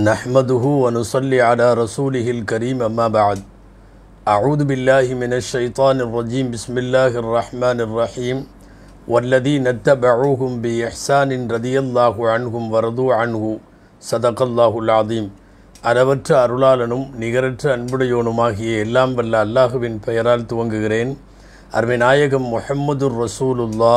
نحمده ونصلي على رسوله الكريم أما بعد أعوذ بالله من الشيطان الرجيم بسم الله الرحمن الرحيم والذين اتبعوهم بإحسان رضي الله عنهم ورضوا عنه صدق الله العظيم அளவற்ற அருளாளனும் நிகரற்ற அன்புடையோனுமாகிய எல்லாம் வல்ல அல்லாஹுவின் பெயரால் துவங்குகிறேன் அருமை நாயகம் முஹம்மதுர் ரசூலுல்லா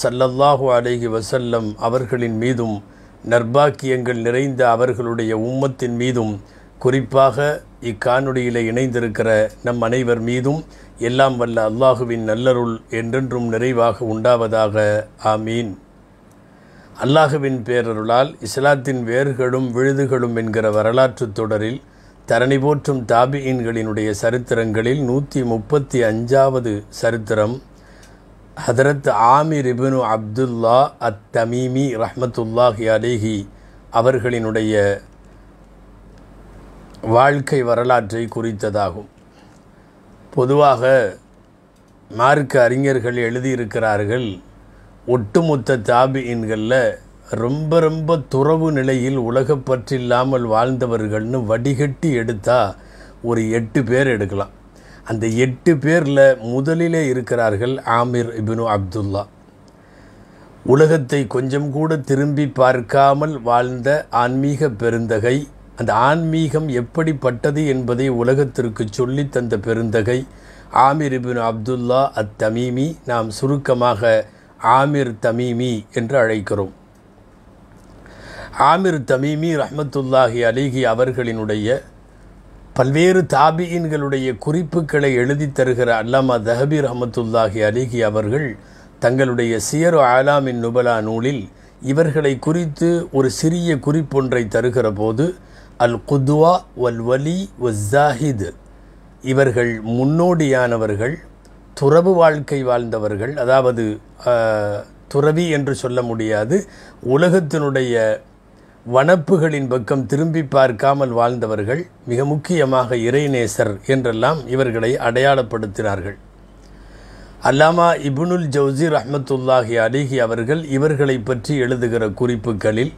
சல்லல்லாஹு அலைஹி வசல்லம் அவர்களின் மீதும் நர்பாக்கியங்கள் நிறைந்த அவர்களுடைய உம்மத்தின் மீதும் குறிப்பாக இக்காணொளியில் இணைந்திருக்கிற நம் அனைவர் மீதும் எல்லாம் வல்ல அல்லாஹுவின் நல்லருள் என்றென்றும் நிறைவாக உண்டாவதாக. ஆமீன். அல்லாஹுவின் பேரருளால் இஸ்லாத்தின் வேர்களும் விழுதுகளும் என்கிற வரலாற்று தொடரில் தரணி போற்றும் தாபியின்களினுடைய சரித்திரங்களில் நூற்றி முப்பத்தி அஞ்சாவது சரித்திரம் ஹதரத் ஆமிர் இபினு அப்துல்லா அத் தமீமி ரஹமத்துல்லாஹி அலேஹி அவர்களினுடைய வாழ்க்கை வரலாற்றை குறித்ததாகும். பொதுவாக மார்க்க அறிஞர்கள் எழுதியிருக்கிறார்கள் ஒட்டுமொத்த தாபியின்களில் ரொம்ப ரொம்ப துறவு நிலையில் உலகப்பற்றில்லாமல் வாழ்ந்தவர்கள்னு வடிகட்டி எடுத்தால் ஒரு எட்டு பேர் எடுக்கலாம். அந்த எட்டு பேரில் முதலிலே இருக்கிறார்கள் ஆமிர் இபினு அப்துல்லா. உலகத்தை கொஞ்சம் கூட திரும்பி பார்க்காமல் வாழ்ந்த ஆன்மீக பெருந்தகை அந்த ஆன்மீகம் எப்படிப்பட்டது என்பதை உலகத்திற்கு சொல்லி தந்த பெருந்தகை ஆமிர் இபின் அப்துல்லா அத் தமீமி நாம் சுருக்கமாக ஆமிர் தமீமி என்று அழைக்கிறோம். ஆமிர் தமீமி ரஹமத்துல்லாஹி அலிஹி அவர்களினுடைய பல்வேறு தாபியின்களுடைய குறிப்புகளை எழுதி தருகிற அல்லாமா தஹபீர் ரஹமத்துல்லாஹி அலிகி அவர்கள் தங்களுடைய சியரு ஆலாமின் நுபலா நூலில் இவர்களை குறித்து ஒரு சிறிய குறிப்பொன்றை தருகிற போது அல் குத்வா வல் வலி வஸ்ஸாஹித் இவர்கள் முன்னோடியானவர்கள் துறவு வாழ்க்கை வாழ்ந்தவர்கள் அதாவது துறவி என்று சொல்ல முடியாது உலகத்தினுடைய வனப்புகளின் பக்கம் திரும்பி பார்க்காமல் வாழ்ந்தவர்கள் மிக முக்கியமாக இறைநேசர் என்றெல்லாம் இவர்களை அடையாளப்படுத்தினார்கள். அல்லாமா இபுனுல் ஜவுசி ரஹமத்துல்லாஹி அலிஹி அவர்கள் இவர்களை பற்றி எழுதுகிற குறிப்புகளில்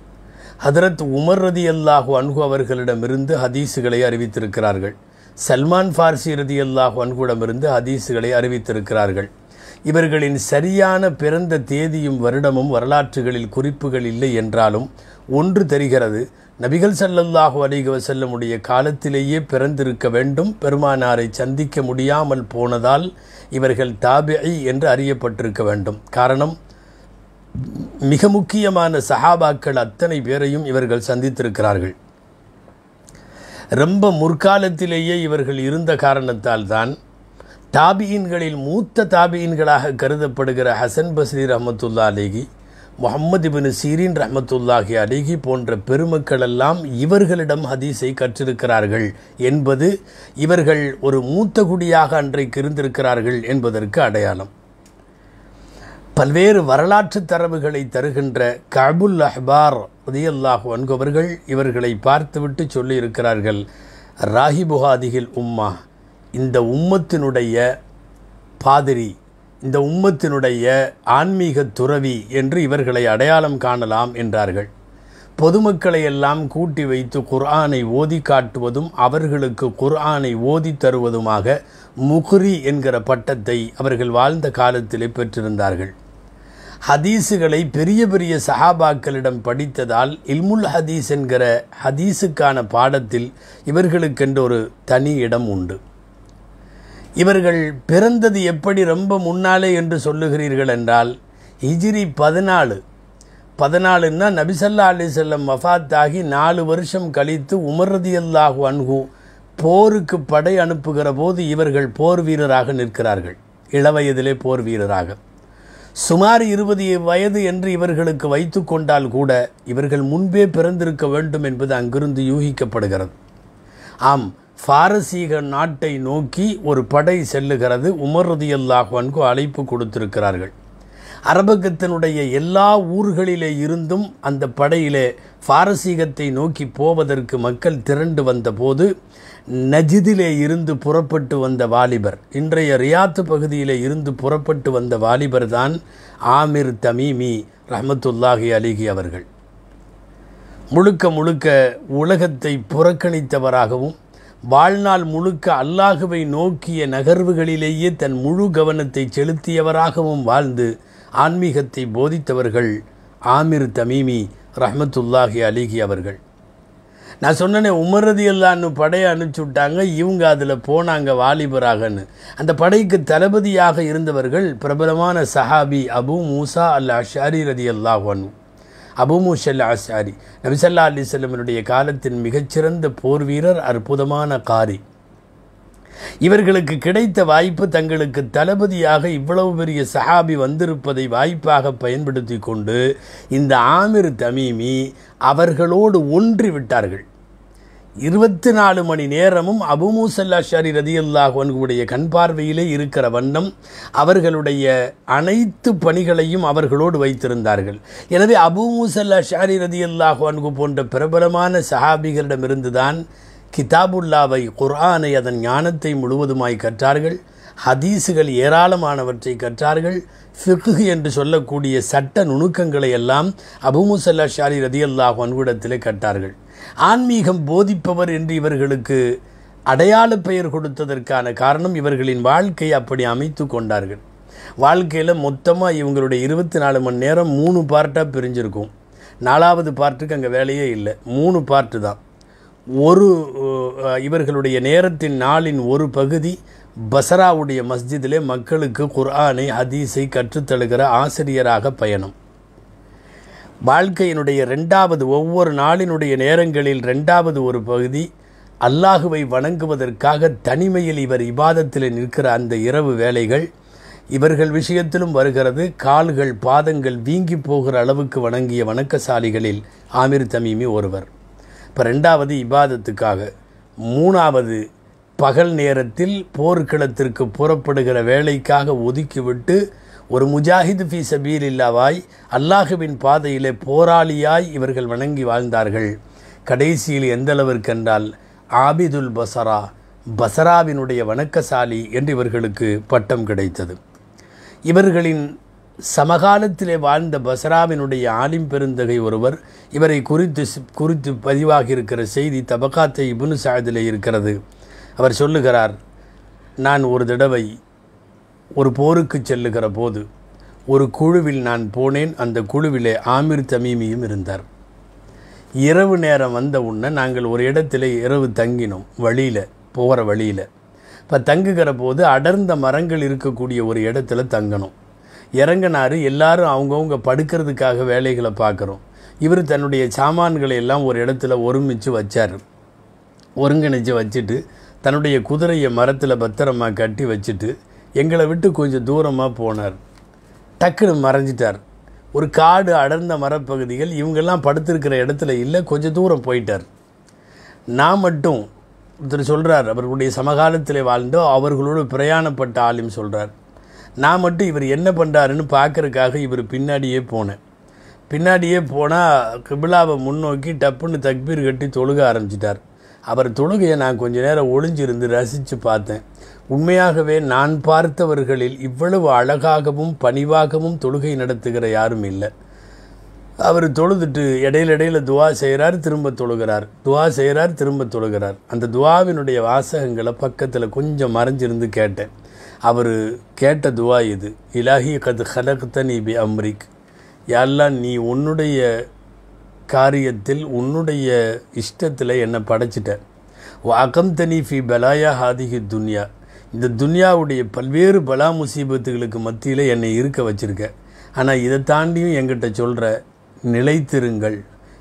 ஹதரத் உமர் ரதி அல்லாஹு அன்ஹு அவர்களிடமிருந்து ஹதீஸுகளை அறிவித்திருக்கிறார்கள். சல்மான் ஃபார்சி ரதி அல்லாஹு அன்குடமிருந்து ஹதீஸுகளை அறிவித்திருக்கிறார்கள். இவர்களின் சரியான பிறந்த தேதியும் வருடமும் வரலாற்றுகளில் குறிப்புகள் இல்லை என்றாலும் ஒன்று தெரிகிறது. நபிகள் சல்லல்லாஹு அலிக வசல்லமுடைய காலத்திலேயே பிறந்திருக்க வேண்டும். பெருமானாரை சந்திக்க முடியாமல் போனதால் இவர்கள் தாபிஐ என்று அறியப்பட்டிருக்க வேண்டும். காரணம் மிக முக்கியமான சஹாபாக்கள் அத்தனை பேரையும் இவர்கள் சந்தித்திருக்கிறார்கள். ரொம்ப முற்காலத்திலேயே இவர்கள் இருந்த காரணத்தால் தான் தாபியின்களில் மூத்த தாபியின்களாக கருதப்படுகிற ஹசன் பஸ்ரீர் அஹமத்துல்லா அலேகி முகம்மது பின் சீரின் ரஹமத்துல்லாஹி அலிகி போன்ற பெருமக்கள் எல்லாம் இவர்களிடம் ஹதீஸை கற்றிருக்கிறார்கள் என்பது இவர்கள் ஒரு மூத்த குடியாக அன்றைக்கு இருந்திருக்கிறார்கள் என்பதற்கு அடையாளம். பல்வேறு வரலாற்று தரவுகளை தருகின்ற கபுல் அஹ்பார் உதயல்லாஹு என்பவர்கள் இவர்களை பார்த்துவிட்டு சொல்லியிருக்கிறார்கள் ராஹிபுகாதிகில் உம்மா இந்த உம்மத்தினுடைய பாதிரி இந்த உம்மத்தினுடைய ஆன்மீக துறவி என்று இவர்களை அடையாளம் காணலாம் என்றார்கள். பொதுமக்களை எல்லாம் கூட்டி வைத்து குர்ஆனை ஓதி காட்டுவதும் அவர்களுக்கு குர்ஆனை ஓதி தருவதுமாக முகுரி என்கிற பட்டத்தை அவர்கள் வாழ்ந்த காலத்திலே பெற்றிருந்தார்கள். ஹதீஸுகளை பெரிய பெரிய சஹாபாக்களிடம் படித்ததால் இல்முல் ஹதீஸ் என்கிற ஹதீஸுக்கான பாடத்தில் இவர்களுக்கென்று ஒரு தனி இடம் உண்டு. இவர்கள் பிறந்தது எப்படி ரொம்ப முன்னாலே என்று சொல்லுகிறீர்கள் என்றால் ஹிஜிரி பதினாலு. பதினாலுன்னா நபிசல்லா அலி செல்லம் வஃத்தாகி நாலு வருஷம் கழித்து உமர்ரதியல்லாஹு அன்கு அன்ஹு போருக்கு படை அனுப்புகிற போது இவர்கள் போர் வீரராக நிற்கிறார்கள். இளவயதிலே போர் வீரராக. சுமார் இருபது வயது என்று இவர்களுக்கு வைத்து கொண்டால் கூட இவர்கள் முன்பே பிறந்திருக்க வேண்டும் என்பது அங்கிருந்து யூகிக்கப்படுகிறது. ஆம் பாரசீக நாட்டை நோக்கி ஒரு படை செல்லுகிறது. உமர் ரதியல்லாஹு அழைப்பு கொடுத்திருக்கிறார்கள். அரபகத்தினுடைய எல்லா ஊர்களிலே இருந்தும் அந்த படையிலே பாரசீகத்தை நோக்கி போவதற்கு மக்கள் திரண்டு வந்தபோது நஜிதிலே இருந்து புறப்பட்டு வந்த வாலிபர் இன்றைய ரியாத்து பகுதியிலே இருந்து புறப்பட்டு வந்த வாலிபர் தான் ஆமிர் தமீமி ரஹமத்துல்லாஹி அலிகி அவர்கள். முழுக்க முழுக்க உலகத்தை புறக்கணித்தவராகவும் வாழ்நாள் முழுக்க அல்லாஹுவை நோக்கிய நகர்வுகளிலேயே தன் முழு கவனத்தை செலுத்தியவராகவும் வாழ்ந்து ஆன்மீகத்தை போதித்தவர்கள் ஆமிர் தமீமி ரஹமத்துல்லாஹி அலிகி அவர்கள். நான் சொன்னேனே உமரதி எல்லான்னு படையை அனுப்பிச்சி விட்டாங்க இவங்க அதில் போனாங்க வாலிபராகன்னு. அந்த படைக்கு தளபதியாக இருந்தவர்கள் பிரபலமான சஹாபி அபு மூசா அல் அஷாரி ரதி அல்லாஹ் அனு மூஷல் ஆசாரி நபிசல்லா அலிசல்லமனுடைய காலத்தின் மிகச்சிறந்த போர் வீரர் அற்புதமான காரி. இவர்களுக்கு கிடைத்த வாய்ப்பு தங்களுக்கு தளபதியாக இவ்வளவு பெரிய சஹாபி வந்திருப்பதை வாய்ப்பாக பயன்படுத்தி கொண்டு இந்த ஆமிர் தமீமி அவர்களோடு ஒன்றி விட்டார்கள். இருபத்தி நாலு மணி நேரமும் அபு மூசல்லா ஷாரி ரதி அல்லாஹுடைய கண் பார்வையிலே இருக்கிற வண்ணம் அவர்களுடைய அனைத்து பணிகளையும் அவர்களோடு வைத்திருந்தார்கள். எனவே அபு மூசல்லா ஷாரி ரதி அல்லாஹு போன்ற பிரபலமான சஹாபிகளிடமிருந்துதான் கிதாபுல்லாவை குர்ஆனை அதன் ஞானத்தை முழுவதுமாய் கற்றார்கள். ஹதீஸுகள் ஏராளமானவற்றை கற்றார்கள். ஃபிக்கு என்று சொல்லக்கூடிய சட்ட நுணுக்கங்களை எல்லாம் அபுமுசல்லா ஷாரி ரதியல்லாஹ் அன்குடத்திலே கற்றார்கள். ஆன்மீகம் போதிப்பவர் என்று இவர்களுக்கு அடையாள பெயர் கொடுத்ததற்கான காரணம் இவர்களின் வாழ்க்கையை அப்படி அமைத்து கொண்டார்கள். வாழ்க்கையில் மொத்தமாக இவங்களுடைய இருபத்தி நாலு மணி நேரம் மூணு பார்ட்டாக பிரிஞ்சிருக்கும். நாலாவது பார்ட்டுக்கு அங்கே வேலையே இல்லை. மூணு பார்ட்டு தான். ஒரு இவர்களுடைய நேரத்தின் நாளின் ஒரு பகுதி பசராவுடைய மஸ்ஜிதிலே மக்களுக்கு குர்ஆனை ஹதீஸை கற்றுத்தழுகிற ஆசிரியராக பயணம். வாழ்க்கையினுடைய ரெண்டாவது ஒவ்வொரு நாளினுடைய நேரங்களில் ரெண்டாவது ஒரு பகுதி அல்லாஹுவை வணங்குவதற்காக தனிமையில் இவர் இபாதத்தில் நிற்கிற அந்த இரவு வேலைகள் இவர்கள் விஷயத்திலும் வருகிறது. கால்கள் பாதங்கள் வீங்கி போகிற அளவுக்கு வணங்கிய வணக்கசாலிகளில் ஆமிர் தமீமி ஒருவர். இப்போ ரெண்டாவது இபாதத்துக்காக மூணாவது பகல் நேரத்தில் போர்க்களத்திற்கு புறப்படுகிற வேலைக்காக ஒதுக்கிவிட்டு ஒரு முஜாஹித் ஃபி சபீல் இல்லாவாய் அல்லாஹுவின் பாதையிலே போராளியாய் இவர்கள் வணங்கி வாழ்ந்தார்கள். கடைசியில் எந்த அளவிற்கென்றால் ஆபிதுல் பசரா பசராவினுடைய வணக்கசாலி என்று இவர்களுக்கு பட்டம் கிடைத்தது. இவர்களின் சமகாலத்திலே வாழ்ந்த பசராவினுடைய ஆலிம் பெருந்தகை ஒருவர் இவரை குறித்து குறித்து பதிவாகியிருக்கிற செய்தி தபகாத்தை இபுனு சாயதிலே இருக்கிறது. அவர் சொல்லுகிறார் நான் ஒரு தடவை ஒரு போருக்கு செல்லுகிற போது ஒரு குழுவில் நான் போனேன். அந்த குழுவிலே ஆமிர் தமீமியும் இருந்தார். இரவு நேரம் வந்த உடனே நாங்கள் ஒரு இடத்துல இரவு தங்கினோம். வழியில் போகிற வழியில். இப்போ தங்குகிற போது அடர்ந்த மரங்கள் இருக்கக்கூடிய ஒரு இடத்துல தங்கணும். இறங்கினார் எல்லாரும் அவங்கவுங்க படுக்கிறதுக்காக வேலைகளை பார்க்குறோம். இவர் தன்னுடைய சாமான்களை எல்லாம் ஒரு இடத்துல ஒருமிச்சு வச்சார். ஒருங்கிணைச்சு வச்சுட்டு தன்னுடைய குதிரையை மரத்தில் பத்திரமாக கட்டி வச்சுட்டு எங்களை விட்டு கொஞ்சம் தூரமாக போனார். டக்குன்னு மறைஞ்சிட்டார். ஒரு காடு அடர்ந்த மரப்பகுதிகள் இவங்கெல்லாம் படுத்திருக்கிற இடத்துல இல்லை கொஞ்சம் தூரம் போயிட்டார். நான் மட்டும் ஒருத்தர் சொல்கிறார் அவர்களுடைய சமகாலத்தில் வாழ்ந்தோ அவர்களோடு பிரயாணப்பட்ட ஆளும் சொல்கிறார் நான் மட்டும் இவர் என்ன பண்ணுறாருன்னு பார்க்கறதுக்காக இவர் பின்னாடியே போனேன். பின்னாடியே போனால் கிபிலாவை முன்னோக்கி டப்புன்னு தக்பீர் கட்டி தொழுக ஆரம்பிச்சிட்டார். அவர் தொழுகையை நான் கொஞ்ச நேரம் ஒளிஞ்சிருந்து ரசித்து பார்த்தேன். உண்மையாகவே நான் பார்த்தவர்களில் இவ்வளவு அழகாகவும் பணிவாகவும் தொழுகை நடத்துகிற யாரும் இல்லை. அவர் தொழுதுட்டு இடையில இடையில துவா செய்கிறார் திரும்ப தொழுகிறார். துவா செய்கிறார் திரும்ப தொழுகிறார். அந்த துவாவினுடைய வாசகங்களை பக்கத்தில் கொஞ்சம் மறைஞ்சிருந்து கேட்டேன். அவர் கேட்ட துவா இது இலாஹி கது ஹலக்தனி பி அம்ரிக். யாரெல்லாம் நீ உன்னுடைய காரியத்தில் உன்னுடைய இஷ்டத்தில் என்னை படைச்சிட்ட அகம் தனி ஃபி பலாயா ஹாதிகி துன்யா. இந்த துன்யாவுடைய பல்வேறு பலா முசீபத்துகளுக்கு மத்தியில் என்னை இருக்க வச்சுருக்க. ஆனால் இதை தாண்டியும் என்கிட்ட சொல்கிற நிலைத்திருங்கள்.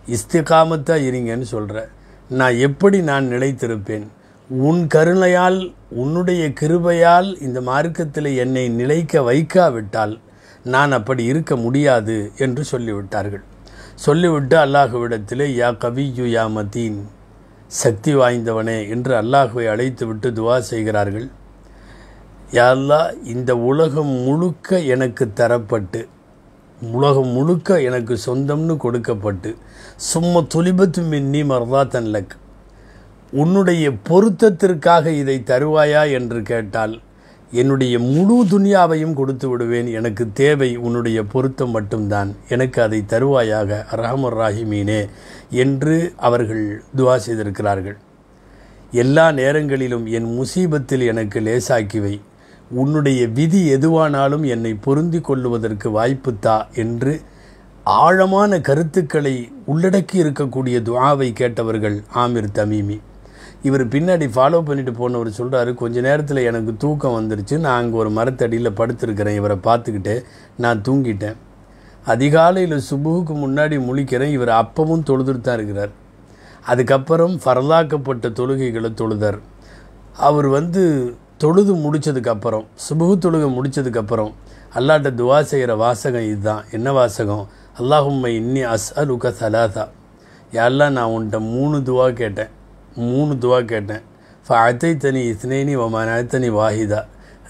இஸ்திகாமத்தாக இருங்கன்னு சொல்கிற நான் எப்படி நான் நிலைத்திருப்பேன்? உன் கருணையால் உன்னுடைய கிருபையால் இந்த மார்க்கத்தில் என்னை நிலைக்க வைக்காவிட்டால் நான் அப்படி இருக்க முடியாது என்று சொல்லிவிட்டார்கள். சொல்லிவிட்டு அல்லாஹுவிடத்திலே யா கவியு யா மதீன் சக்தி வாய்ந்தவனே என்று அல்லாஹுவை அழைத்துவிட்டு துவா செய்கிறார்கள். யாழ்லா இந்த உலகம் முழுக்க எனக்கு தரப்பட்டு உலகம் முழுக்க எனக்கு சொந்தம்னு கொடுக்கப்பட்டு சும்மா துலிபத்து மின்னி மர்தா தன்லக் உன்னுடைய பொருத்தத்திற்காக இதை தருவாயா? என்று கேட்டால் என்னுடைய முழு துனியாவையும் கொடுத்து விடுவேன். எனக்கு தேவை உன்னுடைய பொருத்தம் மட்டும்தான். எனக்கு அதை தருவாயாக ரஹமர் ராஹிமீனே என்று அவர்கள் துவா செய்திருக்கிறார்கள். எல்லா நேரங்களிலும் என் முசீபத்தில் எனக்கு லேசாக்கி வை. உன்னுடைய விதி எதுவானாலும் என்னை பொருந்தி கொள்ளுவதற்கு வாய்ப்புத்தா என்று ஆழமான கருத்துக்களை உள்ளடக்கி இருக்கக்கூடிய துவாவை கேட்டவர்கள் ஆமிர் தமீமி. இவர் பின்னாடி ஃபாலோ பண்ணிட்டு போனவர் சொல்கிறாரு கொஞ்ச நேரத்தில் எனக்கு தூக்கம் வந்துருச்சு. நான் அங்கே ஒரு மரத்தடியில் படுத்திருக்கிறேன். இவரை பார்த்துக்கிட்டு நான் தூங்கிட்டேன். அதிகாலையில் சுபுவுக்கு முன்னாடி முழிக்கிறேன். இவர் அப்பவும் தொழுதுட்டு தான் இருக்கிறார். அதுக்கப்புறம் ஃபரலாக்கப்பட்ட தொழுகைகளை தொழுதார். அவர் வந்து தொழுது முடித்ததுக்கப்புறம் சுபுகு தொழுகை முடித்ததுக்கப்புறம் அல்லாட்ட துவா செய்கிற வாசகம் இதுதான். என்ன வாசகம்? அல்லாஹும்மை இன்னி அஸ் அலுக சலாதா யாரெல்லாம் நான் உன்கிட்ட மூணு துவா கேட்டேன். மூணு துவா கேட்டேன். ஃபத்தை தனி இஸ்னேனி ஒமானத்தனி வாஹிதா.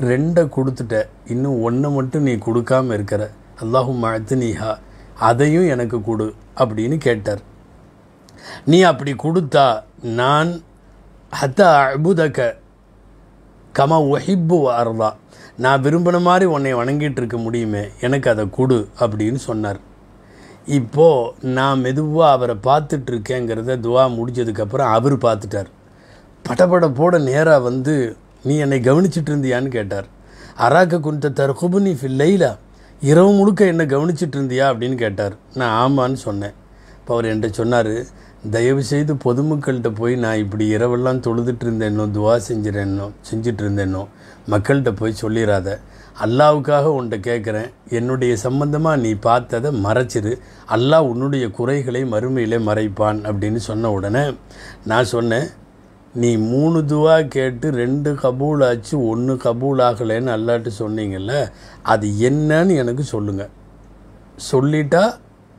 ரெண்டை கொடுத்துட்ட. இன்னும் ஒன்றை மட்டும் நீ கொடுக்காம இருக்கிற. அல்லாஹும் அத்தனிஹா அதையும் எனக்கு கொடு அப்படின்னு கேட்டார். நீ அப்படி கொடுத்தா நான் ஹத்த அபுதக்க கம ஒஹிப்பு அர்தா. நான் விரும்பின மாதிரி உன்னை வணங்கிட்டு இருக்க முடியுமே. எனக்கு அதை கொடு அப்படின்னு சொன்னார். இப்போது நான் மெதுவாக அவரை பார்த்துட்டு இருக்கேங்கிறத துவா முடிஞ்சதுக்கப்புறம் அவர் பார்த்துட்டார். படபடப்போட நேராக வந்து நீ என்னை கவனிச்சிட்டு இருந்தியான்னு கேட்டார். அராக்க குந்த தர்குபுனி ஃபில்லைலா இரவு முழுக்க என்னை கவனிச்சிட்டு இருந்தியா அப்படின்னு கேட்டார். நான் ஆமான்னு சொன்னேன். இப்போ அவர் என்கிட்ட சொன்னார் தயவு செய்து பொதுமக்கள்கிட்ட போய் நான் இப்படி இரவெல்லாம் தொழுதுட்டு இருந்தேனோ துவா செஞ்சிடேனோ செஞ்சுட்டு இருந்தேனோ மக்கள்கிட்ட போய் சொல்லிடாத அல்லாவுக்காக உன்கிட்ட கேட்குறேன் என்னுடைய சம்பந்தமாக நீ பார்த்ததை மறைச்சிரு. அல்லாஹ் உன்னுடைய குறைகளை மறுமையிலே மறைப்பான் அப்படின்னு சொன்ன உடனே நான் சொன்னேன் நீ மூணு துவா கேட்டு ரெண்டு கபூல் ஆச்சு ஒன்று கபூல் ஆகலைன்னு அல்லாட்டு சொன்னீங்கல்ல அது என்னன்னு எனக்கு சொல்லுங்கள் சொல்லிட்டா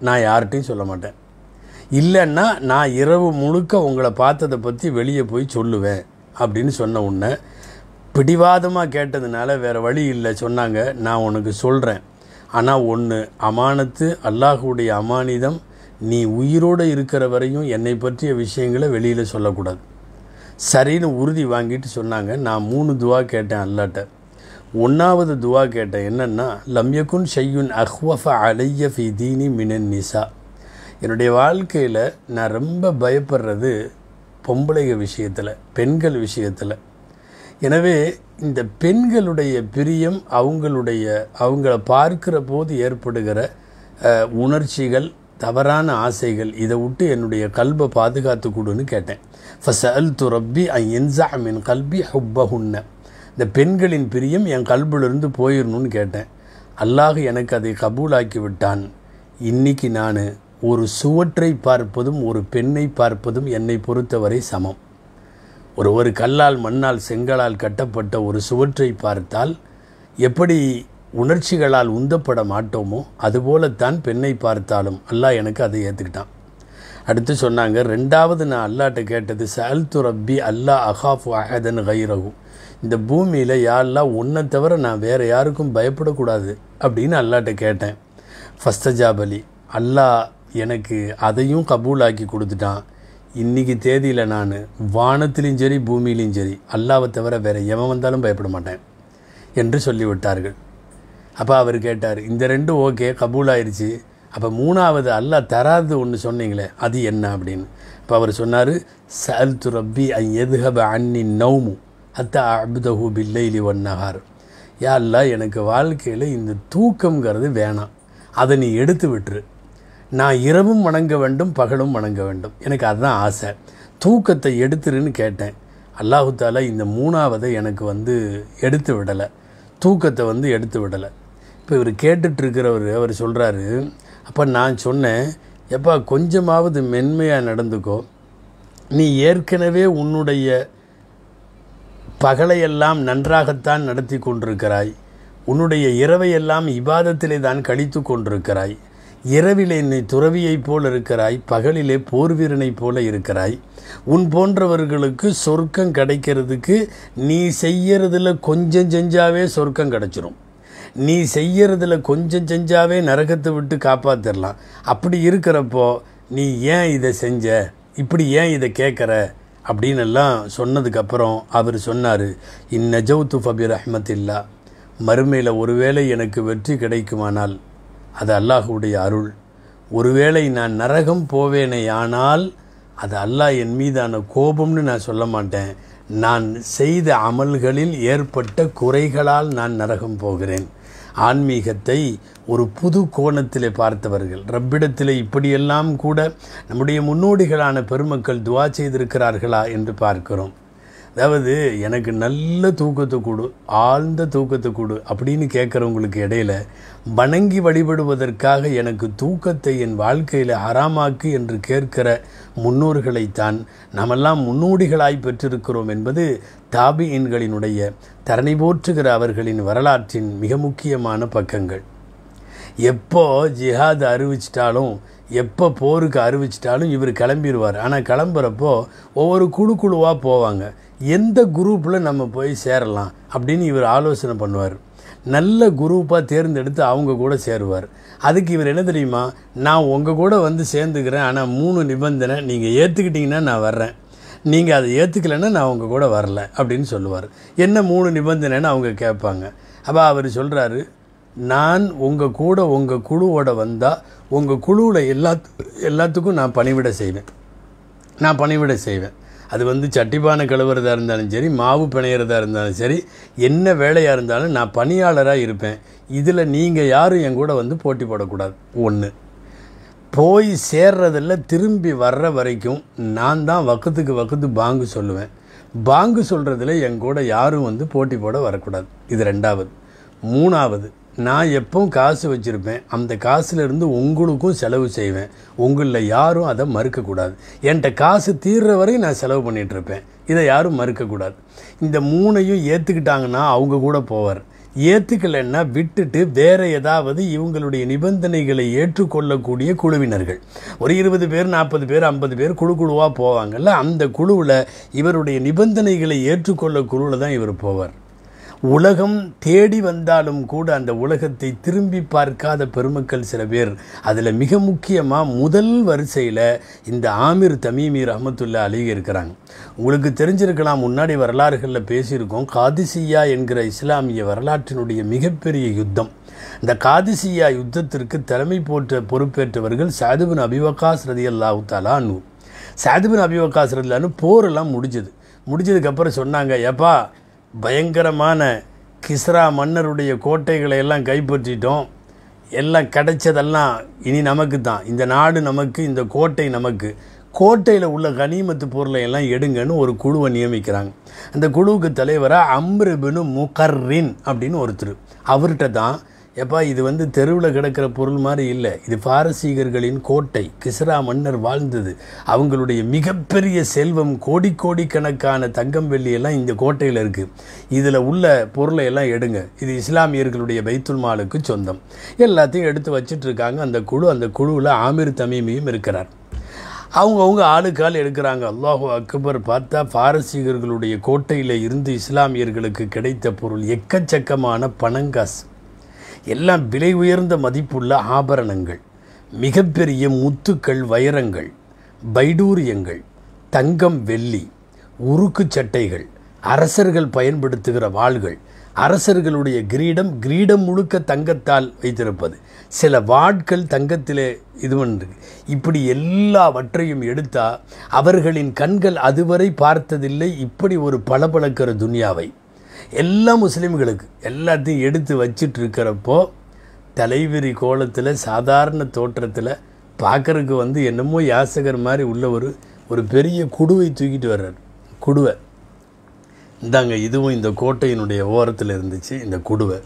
நான் யார்கிட்டையும் சொல்ல மாட்டேன். இல்லைன்னா நான் இரவு முழுக்க உங்களை பார்த்ததை பற்றி வெளியே போய் சொல்லுவேன் அப்படின்னு சொன்ன உடனே பிடிவாதமாக கேட்டதுனால வேறு வழி இல்லை. சொன்னாங்க நான் உனக்கு சொல்கிறேன் ஆனால் ஒன்று அமானத்து அல்லாஹுடைய அமானிதம் நீ உயிரோடு இருக்கிற வரையும் என்னை பற்றிய விஷயங்களை வெளியில் சொல்லக்கூடாது. சரின்னு உறுதி வாங்கிட்டு சொன்னாங்க. நான் மூணு துவா கேட்டேன் அல்லாட்ட. ஒன்றாவது துவா கேட்டேன் என்னென்னா லம்யக்குன் ஷையுன் அஹ்வஃப அலைய ஃபி தீனி மினன் நிசா. என்னுடைய வாழ்க்கையில் நான் ரொம்ப பயப்படுறது பொம்பளைங்க விஷயத்தில் பெண்கள் விஷயத்தில். எனவே இந்த பெண்களுடைய பிரியம் அவங்களுடைய அவங்கள பார்க்கிற போது ஏற்படுகிற உணர்ச்சிகள் தவறான ஆசைகள் இதை விட்டு என்னுடைய கல்பை பாதுகாத்து கொடுன்னு கேட்டேன். ஃபசல் அல் துரப்பி ஐ என்சா மின் ஹுப்பஹுன்ன. இந்த பெண்களின் பிரியம் என் கல்பிலிருந்து போயிடணும்னு கேட்டேன். அல்லாஹ் எனக்கு அதை கபூலாக்கி விட்டான் இன்னைக்கு நான் ஒரு சுவற்றை பார்ப்பதும் ஒரு பெண்ணை பார்ப்பதும் என்னை பொறுத்தவரை சமம். ஒரு ஒரு கல்லால் மண்ணால் செங்கலால் கட்டப்பட்ட ஒரு சுவற்றை பார்த்தால் எப்படி உணர்ச்சிகளால் உந்தப்பட மாட்டோமோ அதுபோலத்தான் பெண்ணை பார்த்தாலும் அல்லாஹ் எனக்கு அதை ஏற்றுக்கிட்டான் அடுத்து சொன்னாங்க ரெண்டாவது நான் அல்லாட்ட கேட்டது சல்து ரப்பி அல்லா அஹாஃபு அஹதன் கைரகு இந்த பூமியில் யாரெல்லாம் உன்னை தவிர நான் வேறு யாருக்கும் பயப்படக்கூடாது அப்படின்னு அல்லாட்ட கேட்டேன். ஃபஸ்தஜாபலி அல்லாஹ் எனக்கு அதையும் கபூலாக்கி கொடுத்துட்டான். இன்னைக்கு தேதியில் நான் வானத்திலையும் சரி பூமியிலையும் சரி அல்லாவை தவிர வேறு எவன் வந்தாலும் பயப்பட மாட்டேன் என்று சொல்லிவிட்டார்கள். அப்போ அவர் கேட்டார் இந்த ரெண்டும் ஓகே கபூல் ஆயிடுச்சு அப்போ மூணாவது அல்லாஹ் தராது ஒன்று சொன்னீங்களே அது என்ன அப்படின்னு. இப்போ அவர் சொன்னார் சல் து ரப்பி ஐ எதுஹப அன்னி நௌமு அத்த அப்தஹூ பில்லைலி ஒன் யா அல்லா எனக்கு வாழ்க்கையில் இந்த தூக்கம்ங்கிறது வேணாம். அதை நீ எடுத்து விட்டுரு. நான் இரவும் வணங்க வேண்டும் பகலும் வணங்க வேண்டும். எனக்கு அதுதான் ஆசை. தூக்கத்தை எடுத்துருன்னு கேட்டேன். அல்லாஹு தாலா இந்த மூணாவதை எனக்கு வந்து எடுத்து விடலை. தூக்கத்தை வந்து எடுத்து விடலை. இப்போ இவர் கேட்டுட்ருக்கிறவர் அவர் சொல்கிறாரு அப்போ நான் சொன்னேன் எப்பா கொஞ்சமாவது மென்மையாக நடந்துக்கோ. நீ ஏற்கனவே உன்னுடைய பகலையெல்லாம் நன்றாகத்தான் நடத்தி கொண்டிருக்கிறாய். உன்னுடைய இரவையெல்லாம் இபாதத்திலே தான் கழித்து கொண்டிருக்கிறாய். இரவிலே நீ துறவியைப் போல இருக்கிறாய் பகலிலே போர்வீரனைப் போல இருக்கிறாய். உன் போன்றவர்களுக்கு சொர்க்கம் கிடைக்கிறதுக்கு நீ செய்யறதுல கொஞ்சம் செஞ்சாவே சொர்க்கம் கிடைச்சிரும். நீ செய்யறதுல கொஞ்சம் செஞ்சாவே நரகத்தை விட்டு காப்பாத்திரலாம். அப்படி இருக்கிறப்போ நீ ஏன் இதை செஞ்ச? இப்படி ஏன் இதை கேட்குற? அப்படின்னு எல்லாம் சொன்னதுக்கப்புறம் அவர் சொன்னார் இந்நஜவுத்து ஃபபீர் அஹமத் இல்லா மறுமையில் ஒருவேளை எனக்கு வெற்றி கிடைக்குமானால் அது அல்லாஹுடைய அருள். ஒருவேளை நான் நரகம் போவேனே ஆனால் அது அல்லாஹ் என் மீதான கோபம்னு நான் சொல்ல மாட்டேன். நான் செய்த அமல்களில் ஏற்பட்ட குறைகளால் நான் நரகம் போகிறேன். ஆன்மீகத்தை ஒரு புது கோணத்திலே பார்த்தவர்கள் ரப்பிடத்தில் இப்படியெல்லாம் கூட நம்முடைய முன்னோடிகளான பெருமக்கள் துவா செய்திருக்கிறார்களா என்று பார்க்கிறோம். அதாவது எனக்கு நல்ல தூக்கத்தை கொடு ஆழ்ந்த தூக்கத்தை கொடு அப்படின்னு கேட்குறவங்களுக்கு இடையில வணங்கி வழிபடுவதற்காக எனக்கு தூக்கத்தை என் வாழ்க்கையில் அறாமாக்கு என்று கேட்கிற முன்னோர்களைத்தான் நாமெல்லாம் முன்னோடிகளாய் பெற்றிருக்கிறோம் என்பது தாபியின்களினுடைய தரணி போற்றுகிற அவர்களின் வரலாற்றின் மிக முக்கியமான பக்கங்கள். எப்போ ஜிஹாத் அறிவிச்சிட்டாலும் எப்போ போருக்கு அறிவிச்சிட்டாலும் இவர் கிளம்பிடுவார் ஆனால் கிளம்புறப்போ ஒவ்வொரு குழு குழுவாக போவாங்க. எந்த குரூப்பில் நம்ம போய் சேரலாம் அப்படின்னு இவர் ஆலோசனை பண்ணுவார். நல்ல குரூப்பாக தேர்ந்தெடுத்து அவங்க கூட சேருவார். அதுக்கு இவர் என்ன தெரியுமா? நான் உங்கள் கூட வந்து சேர்ந்துக்கிறேன் ஆனால் மூணு நிபந்தனை நீங்கள் ஏற்றுக்கிட்டிங்கன்னா நான் வர்றேன். நீங்கள் அதை ஏற்றுக்கலைன்னா நான் உங்கள் கூட வரல அப்படின்னு சொல்லுவார். என்ன மூணு நிபந்தனைன்னு அவங்க கேட்பாங்க. அப்போ அவர் சொல்கிறாரு நான் உங்கள் கூட உங்கள் குழுவோட வந்தால் உங்கள் குழுவில் எல்லா எல்லாத்துக்கும் நான் பணிவிட செய்வேன். நான் பணிவிட செய்வேன். அது வந்து சட்டிப்பானை கழுவுறதா இருந்தாலும் சரி மாவு பிணையிறதா இருந்தாலும் சரி என்ன வேலையாக இருந்தாலும் நான் பணியாளராக இருப்பேன். இதில் நீங்கள் யாரும் என் கூட வந்து போட்டி போடக்கூடாது. ஒன்று போய் சேர்றதில் திரும்பி வர்ற வரைக்கும் நான் தான் வக்கத்துக்கு வக்கத்து பாங்கு சொல்லுவேன். பாங்கு சொல்கிறதுல என் கூட யாரும் வந்து போட்டி போட வரக்கூடாது. இது ரெண்டாவது. மூணாவது நான் எப்பவும் காசு வச்சுருப்பேன். அந்த காசுலேருந்து உங்களுக்கும் செலவு செய்வேன். உங்களில் யாரும் அதை மறுக்கக்கூடாது. என்கிட்ட காசு தீர்ற வரையும் நான் செலவு பண்ணிகிட்ருப்பேன் இதை யாரும் மறுக்கக்கூடாது. இந்த மூணையும் ஏற்றுக்கிட்டாங்கன்னா அவங்க கூட போவார். ஏற்றுக்கலைன்னா விட்டுட்டு வேறு ஏதாவது இவங்களுடைய நிபந்தனைகளை ஏற்றுக்கொள்ளக்கூடிய குழுவினர்கள். ஒரு இருபது பேர் நாற்பது பேர் ஐம்பது பேர் குழு குழுவாக போவாங்கல்ல? அந்த குழுவில் இவருடைய நிபந்தனைகளை ஏற்றுக்கொள்ள குழுவில் தான் இவர் போவார். உலகம் தேடி வந்தாலும் கூட அந்த உலகத்தை திரும்பி பார்க்காத பெருமக்கள் சில பேர். அதில் மிக முக்கியமாக முதல் வரிசையில் இந்த ஆமீர் தமீமி ரஹமத்துல்லா அலி இருக்கிறாங்க. உங்களுக்கு தெரிஞ்சிருக்கலாம் முன்னாடி வரலாறுகளில் பேசியிருக்கோம் காதிசியா என்கிற இஸ்லாமிய வரலாற்றினுடைய மிகப்பெரிய யுத்தம். இந்த காதிசியா யுத்தத்திற்கு தலைமை போற்ற பொறுப்பேற்றவர்கள் சாதுபின் அபிவகாஸ் ரதி அல்லாஹு தாலானு சாதுபின் அபிவகாஸ் ரதிலான்னு போரெல்லாம் முடிஞ்சது. முடிஞ்சதுக்கப்புறம் சொன்னாங்க எப்பா பயங்கரமான கிஸ்ரா மன்னருடைய கோட்டைகளை எல்லாம் கைப்பற்றிட்டோம். எல்லாம் கிடைச்சதெல்லாம் இனி நமக்கு தான் இந்த நாடு நமக்கு இந்த கோட்டை நமக்கு. கோட்டையில் உள்ள கனிமத்து பொருளை எல்லாம் எடுங்கன்னு ஒரு குழுவை நியமிக்கிறாங்க. அந்த குழுவுக்கு தலைவராக அம்ருபினு முகர்ரின் அப்படின்னு ஒருத்தர். அவர்கிட்ட தான் எப்பா இது வந்து தெருவில் கிடக்கிற பொருள் மாதிரி இல்லை. இது பாரசீகர்களின் கோட்டை. கிஸ்ரா மன்னர் வாழ்ந்தது. அவங்களுடைய மிகப்பெரிய செல்வம் கோடி கோடிக்கணக்கான தங்கம் வெள்ளியெல்லாம் இந்த கோட்டையில் இருக்குது இதில் உள்ள பொருளை எல்லாம் எடுங்க. இது இஸ்லாமியர்களுடைய பைத்துல் மாலுக்கு சொந்தம். எல்லாத்தையும் எடுத்து வச்சிட்டு இருக்காங்க. அந்த குழு அந்த குழுவில் ஆமீர் தமீமியும் இருக்கிறார். அவங்கவுங்க ஆளுக்கால் எடுக்கிறாங்க. அல்லாஹு அக்பர் பார்த்தா பாரசீகர்களுடைய கோட்டையில் இருந்து இஸ்லாமியர்களுக்கு கிடைத்த பொருள் எக்கச்சக்கமான பணங்காசு. எல்லாம் விலை உயர்ந்த மதிப்புள்ள ஆபரணங்கள் மிகப்பெரிய முத்துக்கள் வைரங்கள் பைடூரியங்கள் தங்கம் வெள்ளி உருக்கு சட்டைகள் அரசர்கள் பயன்படுத்துகிற வாள்கள் அரசர்களுடைய கிரீடம் கிரீடம் முழுக்க தங்கத்தால் வைத்திருப்பது. சில வாட்கள் தங்கத்திலே இது பண்ணிருக்கு இப்படி எல்லாவற்றையும் எடுத்தால் அவர்களின் கண்கள் அதுவரை பார்த்ததில்லை இப்படி ஒரு பளபளக்கிற துனியாவை. எல்லா முஸ்லீம்களுக்கு எல்லாத்தையும் எடுத்து வச்சிட்டு இருக்கிறப்போ தலைவிரி கோலத்தில் சாதாரண தோற்றத்தில் பார்க்குறதுக்கு வந்து என்னமோ யாசகர் மாதிரி உள்ள ஒரு ஒரு பெரிய குடுவை தூக்கிட்டு வர்றார். குடுவை. இந்தாங்க இதுவும் இந்த கோட்டையினுடைய ஓரத்தில் இருந்துச்சு இந்த குடுவை.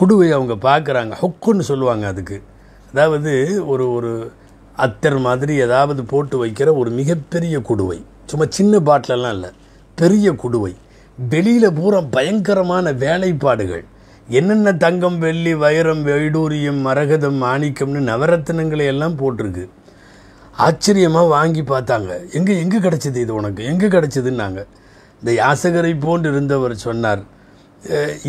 குடுவை அவங்க பார்க்குறாங்க ஹொக்குன்னு சொல்லுவாங்க அதுக்கு. அதாவது ஒரு ஒரு அத்தர் மாதிரி ஏதாவது போட்டு வைக்கிற ஒரு மிகப்பெரிய குடுவை. சும்மா சின்ன பாட்டிலெல்லாம் இல்லை பெரிய குடுவை. வெளியில் பூரா பயங்கரமான வேலைப்பாடுகள். என்னென்ன தங்கம் வெள்ளி வைரம் வைடூரியம் மரகதம் மாணிக்கம்னு நவரத்தினங்களை எல்லாம் போட்டிருக்கு. ஆச்சரியமாக வாங்கி பார்த்தாங்க. எங்கே எங்கே கிடச்சிது இது உனக்கு? எங்கே கிடச்சிதுன்னாங்க. இந்த யாசகரை போன்று இருந்தவர் சொன்னார்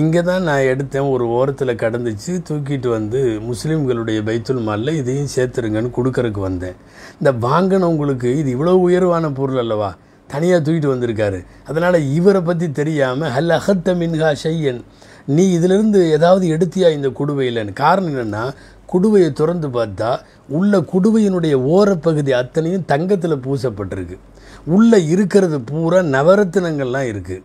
இங்கே தான் நான் எடுத்தேன். ஒரு ஓரத்தில் கடந்துச்சு. தூக்கிட்டு வந்து முஸ்லீம்களுடைய பைத்துல் மாலில் இதையும் சேர்த்துருங்கன்னு கொடுக்கறக்கு வந்தேன். இந்த வாங்கினவங்களுக்கு இது இவ்வளோ உயர்வான பொருள் அல்லவா? தனியாக தூக்கிட்டு வந்திருக்காரு. அதனால் இவரை பற்றி தெரியாமல் ஹல் அகத்த மின்ஹா ஷையன்? நீ இதிலிருந்து ஏதாவது எடுத்தியா இந்த குடுவையிலன்னு? காரணம் என்னென்னா குடுவையை திறந்து பார்த்தா உள்ள குடுவையினுடைய ஓரப்பகுதி அத்தனையும் தங்கத்தில் பூசப்பட்டிருக்கு. உள்ளே இருக்கிறது பூரா நவரத்தினங்கள்லாம் இருக்குது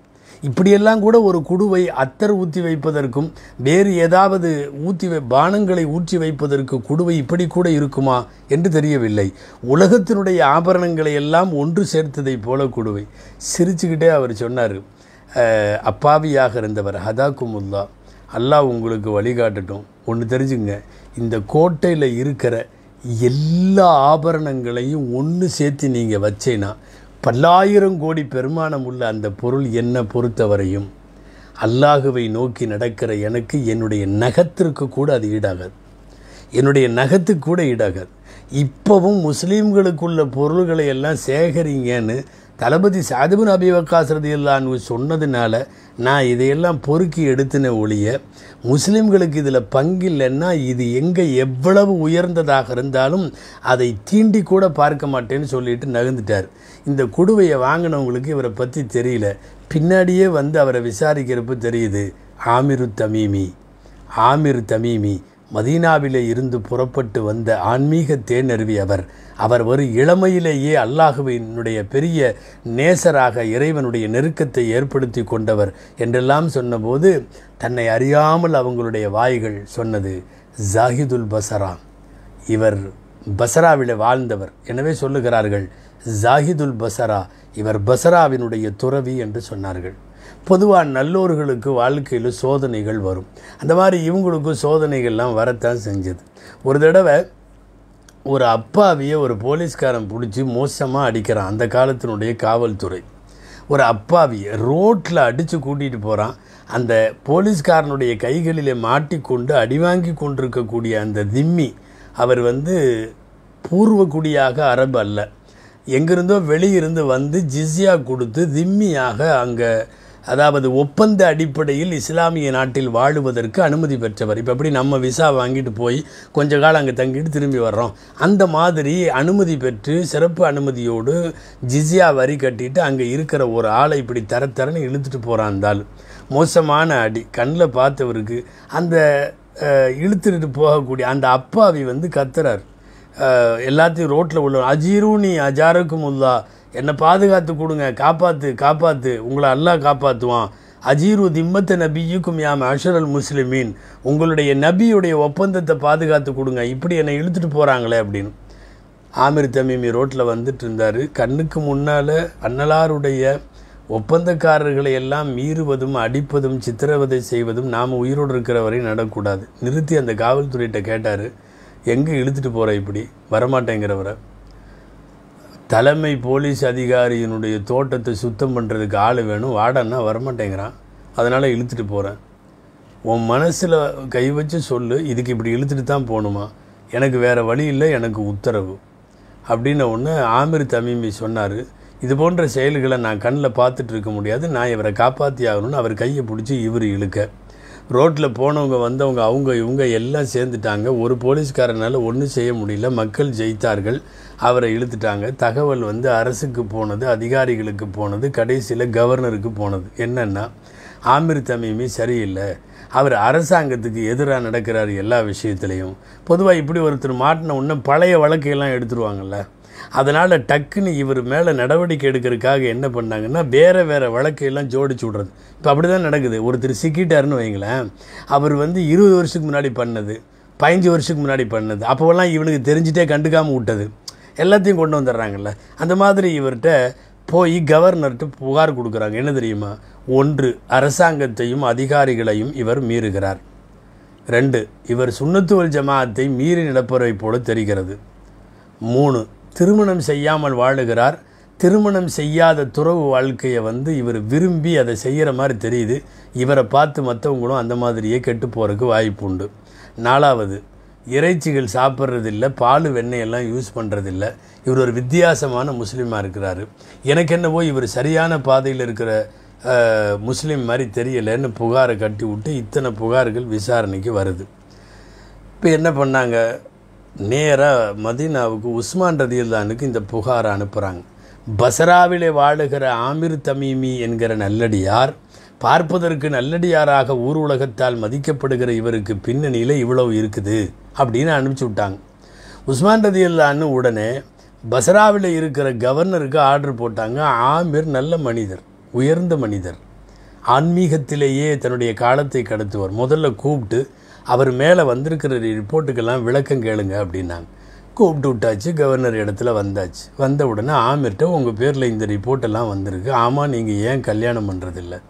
இப்படியெல்லாம் கூட ஒரு குடுவை அத்தர் ஊற்றி வைப்பதற்கும் வேறு ஏதாவது ஊற்றி வை பானங்களை ஊற்றி வைப்பதற்கு குடுவை இப்படி கூட இருக்குமா என்று தெரியவில்லை. உலகத்தினுடைய ஆபரணங்களை எல்லாம் ஒன்று சேர்த்ததைப் போல குடுவை. சிரிச்சுக்கிட்டே அவர் சொன்னார் அப்பாவியாக இருந்தவர் ஹதாக்குமுல்லா அல்லாஹ் உங்களுக்கு வழிகாட்டட்டும். ஒன்று தெரிஞ்சுங்க இந்த கோட்டையில் இருக்கிற எல்லா ஆபரணங்களையும் ஒன்று சேர்த்து நீங்கள் வச்சேன்னா பல்லாயிரம் கோடி பெருமானம் உள்ள அந்த பொருள் என்னை பொறுத்தவரையும் அல்லாஹுவை நோக்கி நடக்கிற எனக்கு என்னுடைய நகத்திற்கு கூட அது ஈடாகாது. என்னுடைய நகத்துக்கு கூட ஈடாகாது. இப்போவும் முஸ்லீம்களுக்குள்ள பொருள்களை எல்லாம் சேகரிங்கன்னு தளபதி சாதிபன் அபி வக்காஸ் சொன்னதுனால நான் இதையெல்லாம் பொறுக்கி எடுத்தின ஒழிய முஸ்லீம்களுக்கு இதில் பங்கில்லைன்னா இது எங்கே எவ்வளவு உயர்ந்ததாக இருந்தாலும் அதை தீண்டி கூட பார்க்க மாட்டேன்னு சொல்லிட்டு நகர்ந்துட்டார். இந்த குடுவையை வாங்கினவங்களுக்கு இவரை பற்றி தெரியல. பின்னாடியே வந்து அவரை விசாரிக்கிறப்ப தெரியுது ஆமிரு தமீமி. ஆமிர் தமீமி மதீனாவிலே இருந்து புறப்பட்டு வந்த ஆன்மீக தேனருவி அவர். அவர் ஒரு இளமையிலேயே அல்லாஹுவினுடைய பெரிய நேசராக இறைவனுடைய நெருக்கத்தை ஏற்படுத்தி கொண்டவர் என்றெல்லாம் சொன்னபோது தன்னை அறியாமல் அவங்களுடைய வாய்கள் சொன்னது ஜாகிதுல் பசரா. இவர் பசராவிலே வாழ்ந்தவர். எனவே சொல்லுகிறார்கள் ஜாகிதுல் பசரா இவர் பசராவினுடைய துறவி என்று சொன்னார்கள். பொதுவாக நல்லோர்களுக்கு வாழ்க்கையில் சோதனைகள் வரும். அந்த மாதிரி இவங்களுக்கும் சோதனைகள்லாம் வரத்தான் செஞ்சது. ஒரு தடவை ஒரு அப்பாவியை ஒரு போலீஸ்காரன் பிடிச்சி மோசமாக அடிக்கிறான் அந்த காலத்தினுடைய காவல்துறை. ஒரு அப்பாவியை ரோட்டில் அடித்து கூட்டிகிட்டு போகிறான் அந்த போலீஸ்காரனுடைய கைகளிலே மாட்டிக்கொண்டு அடிவாங்கி கொண்டிருக்கக்கூடிய அந்த திம்மி அவர் வந்து பூர்வக்குடியாக அரபு அல்ல. எங்கிருந்தோ வெளியிருந்து வந்து ஜிஸ்யா கொடுத்து திம்மியாக அங்கே அதாவது ஒப்பந்த அடிப்படையில் இஸ்லாமிய நாட்டில் வாழுவதற்கு அனுமதி பெற்றவர். இப்போ எப்படி நம்ம விசா வாங்கிட்டு போய் கொஞ்ச காலம் அங்கே தங்கிட்டு திரும்பி வர்றோம். அந்த மாதிரி அனுமதி பெற்று சிறப்பு அனுமதியோடு ஜிஸ்யா வரி கட்டிட்டு அங்கே இருக்கிற ஒரு ஆளை இப்படி தர தரன்னு இழுத்துட்டு போகிறான் இருந்தால் மோசமான அடி. கண்ணில் பார்த்தவருக்கு அந்த இழுத்துட்டு போகக்கூடிய அந்த அப்பாவி வந்து கத்துறார். எல்லாத்தையும் ரோட்டில் உள்ள அஜீரூனி அஜாருக்கும் உல்லா என்னை பாதுகாத்து கொடுங்க காப்பாற்று காப்பாற்று உங்களை அல்லாஹ் காப்பாற்றுவான் அஜீரு திம்மத்த நபியுக்கும் யாம் அஷரல் முஸ்லிமீன் உங்களுடைய நபியுடைய ஒப்பந்தத்தை பாதுகாத்து கொடுங்க இப்படி என்னை இழுத்துட்டு போகிறாங்களே அப்படின்னு. ஆமிர் தமிமி ரோட்டில் வந்துட்டு இருந்தார். கண்ணுக்கு முன்னால் அன்னலாருடைய ஒப்பந்தக்காரர்களை எல்லாம் மீறுவதும் அடிப்பதும் சித்திரவதை செய்வதும் நாம் உயிரோடு இருக்கிற வரை நடக்கூடாது நிறுத்தி அந்த காவல்துறையிட்ட கேட்டார். எங்கே இழுத்துட்டு போகிற இப்படி? வரமாட்டேங்கிறவரை. தலைமை போலீஸ் அதிகாரியினுடைய தோட்டத்தை சுத்தம் பண்ணுறதுக்கு ஆள் வேணும். வாடன்னா வரமாட்டேங்கிறான். அதனால் இழுத்துட்டு போகிறேன் உன் மனசில் கை வச்சு சொல்லு. இதுக்கு இப்படி இழுத்துட்டு தான் போகணுமா எனக்கு வேறு வழி இல்லை எனக்கு உத்தரவு. அப்படின்ன ஒன்று ஆமிர் தமீமி சொன்னார். இது போன்ற செயல்களை நான் கண்ணில் பார்த்துட்டு இருக்க முடியாது. நான் இவரை காப்பாற்றி ஆகணும்னு அவர் கையை பிடிச்சி இவர் இழுக்க. ரோட்டில் போனவங்க வந்தவங்க அவங்க இவங்க எல்லாம் சேர்ந்துட்டாங்க. ஒரு போலீஸ்காரனால் ஒன்றும் செய்ய முடியல. மக்கள் ஜெயித்தார்கள். அவரை இழுத்துட்டாங்க. தகவல் வந்து அரசுக்கு போனது அதிகாரிகளுக்கு போனது கடைசியில் கவர்னருக்கு போனது. என்னென்னா ஆமிர் தமீமி சரியில்லை. அவர் அரசாங்கத்துக்கு எதிராக நடக்கிறார் எல்லா விஷயத்துலையும். பொதுவாக இப்படி ஒருத்தர் மாட்டின உடனே பழைய வழக்கையெல்லாம் எடுத்துருவாங்கள்ல அதனால் டக்குன்னு இவர் மேலே நடவடிக்கை எடுக்கிறதுக்காக என்ன பண்ணாங்கன்னா வேறு வேறு வழக்கையெல்லாம் ஜோடிச்சு விட்றது. இப்போ அப்படி தான் நடக்குது. ஒருத்தர் சிக்கிட்டாருன்னு வைங்களேன் அவர் வந்து இருபது வருஷத்துக்கு முன்னாடி பண்ணது பதினஞ்சு வருஷத்துக்கு முன்னாடி பண்ணது அப்போவெல்லாம் இவனுக்கு தெரிஞ்சிட்டே கண்டுக்காமல் விட்டது. எல்லாத்தையும் கொண்டு வந்துடுறாங்கல்ல. அந்த மாதிரி இவர்கிட்ட போய் கவர்னர்கிட்ட புகார் கொடுக்குறாங்க. என்ன தெரியுமா? ஒன்று அரசாங்கத்தையும் அதிகாரிகளையும் இவர் மீறுகிறார். ரெண்டு இவர் சுண்ணத்துவல் ஜமாத்தை மீறி நடப்பவரை போல தெரிகிறது. மூணு திருமணம் செய்யாமல் வாழுகிறார். திருமணம் செய்யாத துறவு வாழ்க்கையை வந்து இவர் விரும்பி அதை செய்கிற மாதிரி தெரியுது. இவரை பார்த்து மற்றவங்களும் அந்த மாதிரியே கெட்டு போகிறதுக்கு வாய்ப்பு உண்டு. நாலாவது இறைச்சிகள் சாப்பிட்றதில்ல பால் வெண்ணெயெல்லாம் யூஸ் பண்ணுறதில்ல இவர் ஒரு வித்தியாசமான முஸ்லீமாக இருக்கிறாரு. எனக்கு என்னவோ இவர் சரியான பாதையில் இருக்கிற முஸ்லீம் மாதிரி தெரியலைன்னு புகாரை கட்டி விட்டு இத்தனை புகார்கள் விசாரணைக்கு வருது. இப்போ என்ன பண்ணாங்க? நேராக மதீனாவுக்கு உஸ்மான் ரதியுல்லானுக்கு இந்த புகாரை அனுப்புகிறாங்க பசராவிலே வாழுகிற ஆமிர் தமீமி என்கிற நல்லடியார் பார்ப்பதற்கு நல்லடியாராக ஊர் உலகத்தால் மதிக்கப்படுகிற இவருக்கு பின்னணியில் இவ்வளவு இருக்குது அப்படின்னு அனுப்பிச்சி விட்டாங்க. உஸ்மான் ரதியுல்லான்னு உடனே பசராவில் இருக்கிற கவர்னருக்கு ஆர்டர் போட்டாங்க. ஆமிர் நல்ல மனிதர் உயர்ந்த மனிதர். ஆன்மீகத்திலேயே தன்னுடைய காலத்தை கடத்துவார். முதல்ல கூப்பிட்டு அவர் மேலே வந்திருக்கிற ரிப்போர்ட்டுக்கெல்லாம் விளக்கம் கேளுங்க அப்படின்னாங்க. கூப்பிட்டு விட்டாச்சு கவர்னர் இடத்துல வந்தாச்சு. வந்த உடனே ஆமிர்கிட்ட உங்கள் பேரில் இந்த ரிப்போர்ட்டெல்லாம் வந்திருக்கு. ஆமாம் நீங்கள் ஏன் கல்யாணம் பண்ணுறதில்ல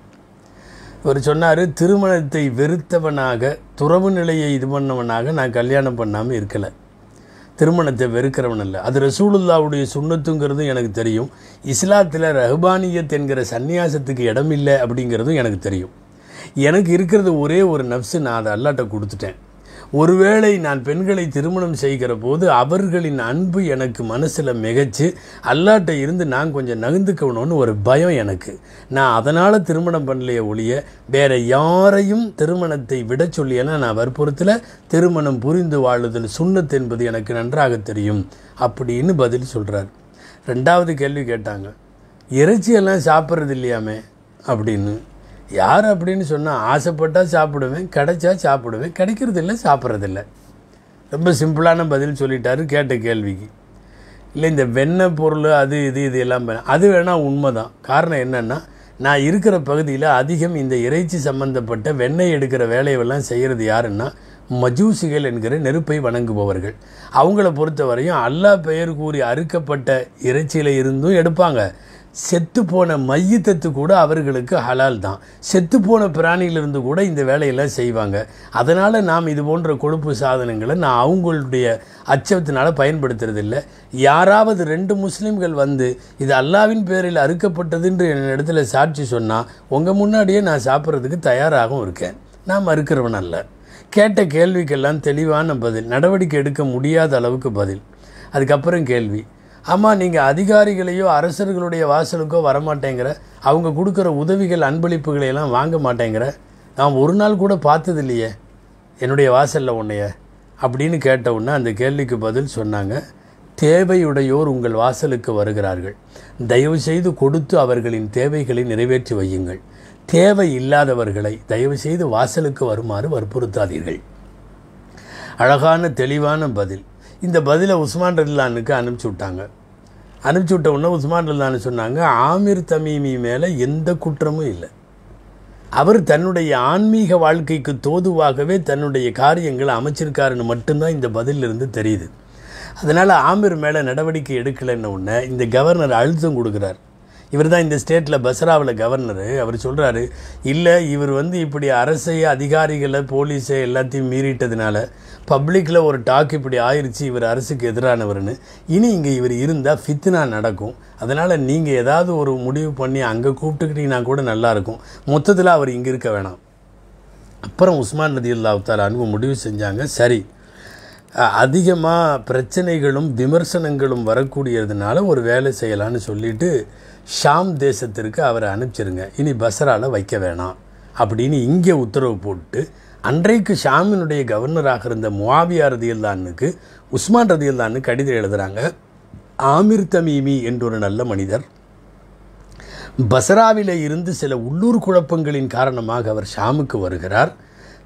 இவர் சொன்னார் திருமணத்தை வெறுத்தவனாக துறவு நிலையை இது பண்ணவனாக நான் கல்யாணம் பண்ணாமல் இருக்கலை. திருமணத்தை வெறுக்கிறவன் இல்லை அது ரசூலுல்லாவுடைய சுண்ணத்துங்கிறதும் எனக்கு தெரியும். இஸ்லாத்தில் ரஹ்பானியத் என்கிற சந்நியாசத்துக்கு இடம் இல்லை அப்படிங்கிறதும் எனக்கு தெரியும். எனக்கு இருக்கிறது ஒரே ஒரு நப்சு நான் அதை அல்லாட்ட கொடுத்துட்டேன். ஒருவேளை நான் பெண்களை திருமணம் செய்கிற போது அவர்களின் அன்பு எனக்கு மனசில் மிகச்சு அல்லாட்ட இருந்து நான் கொஞ்சம் நகுந்துக்கணும்னு ஒரு பயம் எனக்கு. நான் அதனால் திருமணம் பண்ணலையே ஒழிய வேற யாரையும் திருமணத்தை விட சொல்லியனா நான் வற்புறுத்தில் திருமணம் புரிந்து வாழுதல் சுண்ணத் என்பது எனக்கு நன்றாக தெரியும். அப்படின்னு பதில் சொல்கிறார் ரெண்டாவது கேள்வி கேட்டாங்க. இறைச்சியெல்லாம் சாப்பிட்றது இல்லையாமே? அப்படின்னு. யார் அப்படின்னு சொன்னால் ஆசைப்பட்டால் சாப்பிடுவேன் கிடைச்சா சாப்பிடுவேன் கிடைக்கிறது இல்லை சாப்பிட்றதில்ல. ரொம்ப சிம்பிளான பதில் சொல்லிட்டாரு கேட்ட கேள்விக்கு. இல்லை இந்த வெண்ணெய் பொருள் அது இது இது எல்லாம் அது வேணால் உண்மை தான் காரணம் என்னென்னா நான் இருக்கிற பகுதியில் அதிகம் இந்த இறைச்சி சம்பந்தப்பட்ட வெண்ணெய் எடுக்கிற வேலையெல்லாம் செய்கிறது யாருன்னா மஜூசிகள் என்கிற நெருப்பை வணங்குபவர்கள். அவங்கள பொறுத்தவரையும் அல்லாஹ் பெயர் கூறி அறுக்கப்பட்ட இறைச்சியில் இருந்தும் எடுப்பாங்க. செத்துப்போன மையத்தத்து கூட அவர்களுக்கு ஹலால் தான். செத்துப்போன பிராணியிலிருந்து கூட இந்த வேலையெல்லாம் செய்வாங்க. அதனால் நாம் இது போன்ற கொழுப்பு சாதனங்களை நான் அவங்களுடைய அச்சத்தினால் பயன்படுத்துறதில்லை. யாராவது ரெண்டு முஸ்லீம்கள் வந்து இது அல்லாவின் பேரில் அறுக்கப்பட்டதுன்று என் இடத்துல சாட்சி சொன்னால் உங்கள் முன்னாடியே நான் சாப்பிட்றதுக்கு தயாராகவும் இருக்கேன். நான் மறுக்கிறவன் அல்ல. கேட்ட கேள்விக்கெல்லாம் தெளிவான பதில் நடவடிக்கை எடுக்க முடியாத அளவுக்கு பதில். அதுக்கப்புறம் கேள்வி ஆமாம் நீங்கள் அதிகாரிகளையோ அரசர்களுடைய வாசலுக்கோ வரமாட்டேங்கிற அவங்க கொடுக்குற உதவிகள் அன்பளிப்புகளை எல்லாம் வாங்க மாட்டேங்கிற நான் ஒரு நாள் கூட பார்த்தது இல்லையே என்னுடைய வாசலில் உன்னைய அப்படின்னு கேட்ட உடனே அந்த கேள்விக்கு பதில் சொன்னாங்க தேவையுடையோர் உங்கள் வாசலுக்கு வருகிறார்கள். தயவு செய்து கொடுத்து அவர்களின் தேவைகளை நிறைவேற்றி வையுங்கள். தேவை இல்லாதவர்களை தயவு செய்து வாசலுக்கு வருமாறு வற்புறுத்தாதீர்கள். அழகான தெளிவான பதில். இந்த பதிலை உஸ்மான் ரல்லானுக்கு அனுப்பிச்சி விட்டாங்க. அனுப்பிச்சி விட்ட உடனே உஸ்மான் ரல்லான்னு சொன்னாங்க ஆமிர் தமீமி மேலே எந்த குற்றமும் இல்லை. அவர் தன்னுடைய ஆன்மீக வாழ்க்கைக்கு தோதுவாகவே தன்னுடைய காரியங்களை அமைச்சிருக்காருன்னு மட்டும்தான் இந்த பதிலிருந்து தெரியுது. அதனால் ஆமிர் மேலே நடவடிக்கை எடுக்கலைன்ன உடனே இந்த கவர்னர் அழுத்தம் கொடுக்குறார். இவர் தான் இந்த ஸ்டேட்டில் பஸ்ராவில் கவர்னரு. அவர் சொல்கிறாரு இல்லை இவர் வந்து இப்படி அரசை அதிகாரிகளை போலீஸை எல்லாத்தையும் மீறிட்டதுனால பப்ளிக்கில் ஒரு டாக் இப்படி ஆயிருச்சு இவர் அரசுக்கு எதிரானவர்னு. இனி இங்கே இவர் இருந்தால் ஃபித்னா நடக்கும். அதனால் நீங்கள் ஏதாவது ஒரு முடிவு பண்ணி அங்கே கூப்பிட்டுக்கிட்டீங்கன்னா கூட நல்லாயிருக்கும் மொத்தத்தில் அவர் இங்கே இருக்க வேணாம். அப்புறம் உஸ்மான் நதி அல்லாஹால அன்பு முடிவு செஞ்சாங்க. சரி. அதிகமாக பிரச்சனைகளும் விமர்சனங்களும் வரக்கூடியதுனால ஒரு வேலை செய்யலான்னு சொல்லிட்டு ஷாம் தேசத்திற்கு அவரை அனுப்பிச்சிருங்க. இனி பஸ்ரால வைக்க வேணாம். அப்படின்னு இங்கே உத்தரவு போட்டு அன்றைக்கு ஷாமினுடைய கவர்னராக இருந்த முவாவியா ரதியல்லானுக்கு உஸ்மான் ரதியல்லான்னு கடிதம் எழுதுகிறாங்க ஆமிர் தமீமி என்றொரு நல்ல மனிதர். பசராவில் இருந்து சில உள்ளூர் குழப்பங்களின் காரணமாக அவர் ஷாமுக்கு வருகிறார்.